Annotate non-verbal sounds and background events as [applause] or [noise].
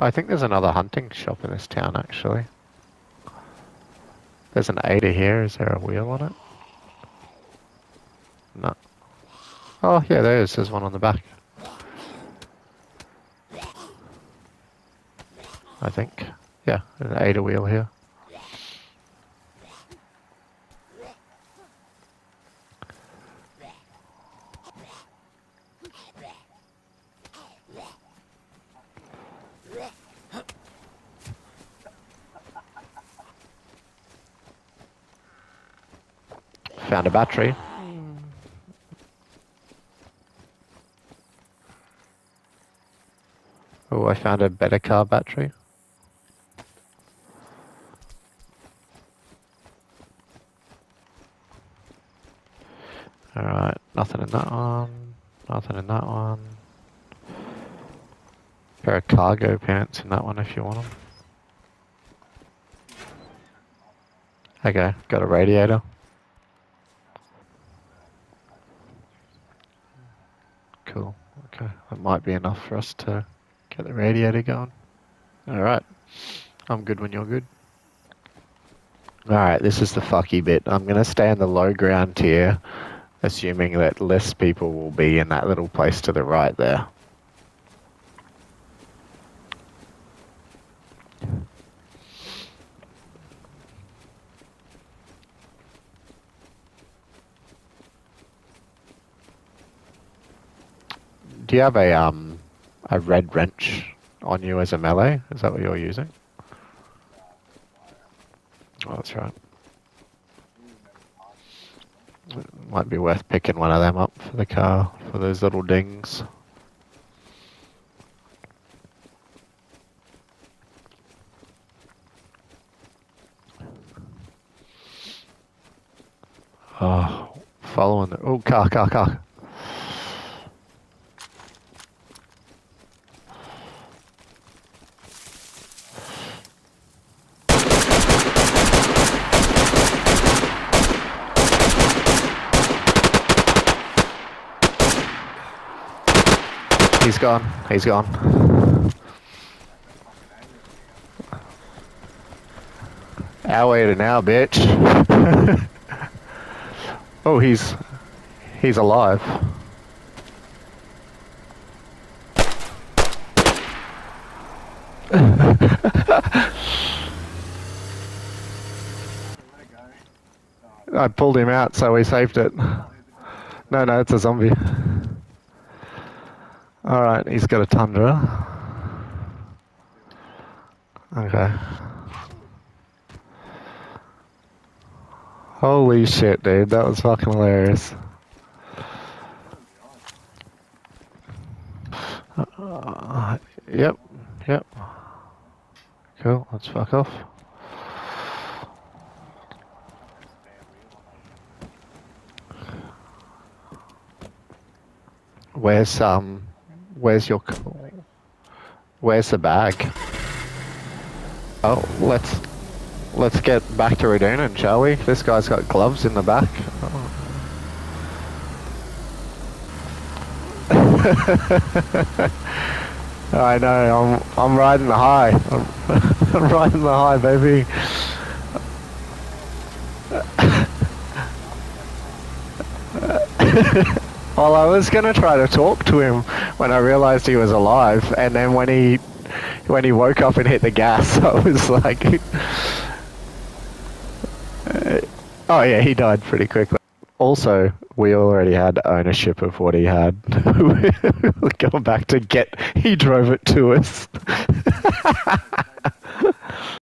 I think there's another hunting shop in this town, actually. There's an Ada here. Is there a wheel on it? No. Oh, yeah, there is. There's one on the back. I think. Yeah, an Ada wheel here. Found a battery. Oh, I found a better car battery. Alright, nothing in that one. Nothing in that one. Pair of cargo pants in that one if you want them. Okay, got a radiator. Cool. Okay, that might be enough for us to get the radiator going. Alright. I'm good when you're good. Alright, this is the fucky bit. I'm gonna stay in the low ground here, assuming that less people will be in that little place to the right there. Do you have a um a red wrench on you as a melee? Is that what you're using? Oh, that's right. It might be worth picking one of them up for the car for those little dings. Oh, following the oh car car car. He's gone. He's gone. Our way to now, bitch. [laughs] oh, he's he's alive. [laughs] I pulled him out, so we saved it. No, no, it's a zombie. Alright, he's got a Tundra. Okay. Holy shit, dude, that was fucking hilarious. Uh, yep, yep. Cool, let's fuck off. Where's um where's your where's the bag? Oh, let's let's get back to Radunin, shall we? This guy's got gloves in the back. Oh. [laughs] I know, I'm I'm riding the high. I'm, [laughs] I'm riding the high, baby. [laughs] Well, I was gonna try to talk to him when I realised he was alive, and then when he when he woke up and hit the gas, [laughs] I was like, uh, "Oh yeah, he died pretty quickly." Also, we already had ownership of what he had. [laughs] Going back to get. He drove it to us. [laughs]